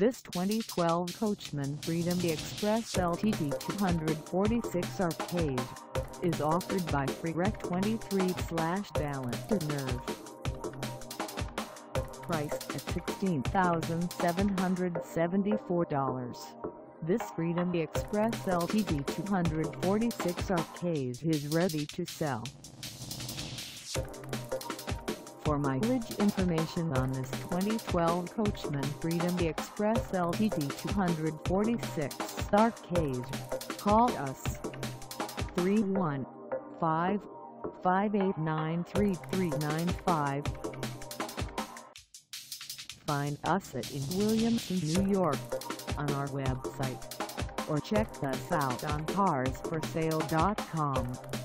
This 2012 Coachmen Freedom Express LTZ 246 Arcade is offered by FreeRek 23 slash ballantynerv. Priced at $16,774. This Freedom Express LTZ 246 Arcade is ready to sell. For mileage information on this 2012 Coachmen Freedom Express LTZ 246 Arcade, call us 315-589-3395. Find us at in Williamson, New York on our website or check us out on carsforsale.com.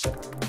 Thank